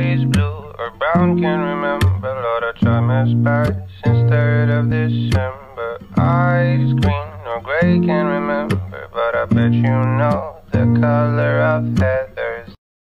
eyes blue or brown, can't remember. Lord, I try my best since 3rd of December. Eyes green or gray, can't remember. But I bet you know the color of heather.